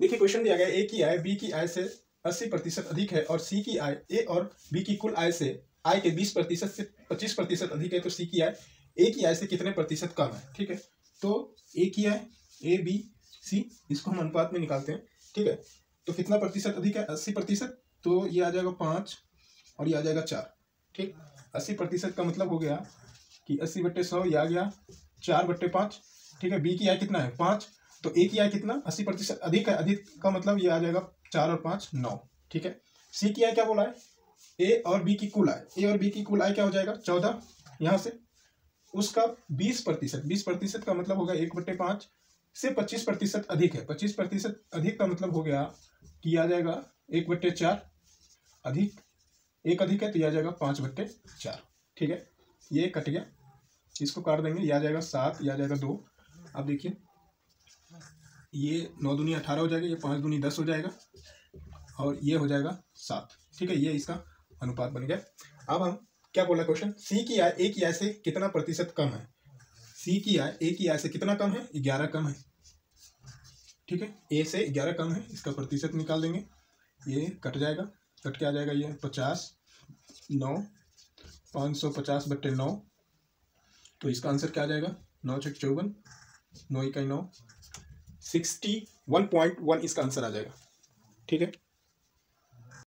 देखिए क्वेश्चन दिया गया ए की आय बी की आय से अस्सी प्रतिशत अधिक है और सी की आय ए और बी की कुल आय से, आय के बीस प्रतिशत से पच्चीस प्रतिशत अधिक है तो सी की आय ए की आय से कितने प्रतिशत कम है? ठीक है? तो ए की आय ए बी सी इसको हम अनुपात में निकालते हैं। ठीक है? तो कितना प्रतिशत अधिक है? अस्सी प्रतिशत तो ये आ जाएगा पाँच और ये आ जाएगा चार। ठीक? अस्सी प्रतिशत का मतलब हो गया कि अस्सी बट्टे सौ, ये आ गया चार बट्टे पाँच। ठीक है? बी की आय कितना है? पाँच। तो ए की आय कितना? अस्सी प्रतिशत अधिक है, अधिक का मतलब ये आ जाएगा चार और पाँच, नौ। ठीक है? सी की आय क्या बोला है? ए और बी की कुल आय। ए और बी की कुल आय क्या हो जाएगा? चौदह। यहाँ से उसका बीस प्रतिशत बीस प्रतिशत का मतलब होगा एक बट्टे पाँच से पच्चीस प्रतिशत अधिक है। पच्चीस प्रतिशत अधिक का मतलब हो गया कि आ जाएगा एक बट्टे चार अधिक, एक अधिक है तो यह आ जाएगा पाँच बट्टे चार। ठीक है? ये कट गया। इसको काट देंगे यह आ जाएगा सात यह आ जाएगा दो। अब देखिए ये नौ दूनी अठारह हो जाएगा, ये पाँच दूनी दस हो जाएगा, और ये हो जाएगा सात। ठीक है, ये इसका अनुपात बन गया। अब हम क्या बोला क्वेश्चन सी की आय ए की आय से कितना प्रतिशत कम है? सी की आय ए की आय से कितना कम है? ग्यारह कम है। ठीक है ए से ग्यारह कम है, इसका प्रतिशत निकाल देंगे। ये कट जाएगा, कट के आ जाएगा ये पचास, नौ, पाँच सौ पचास बट्टे नौ। तो इसका आंसर क्या आ जाएगा? नौ छः चौवन, नौ इकाई नौ। सिक्सटी वन पॉइंट वन इसका आंसर आ जाएगा। ठीक है?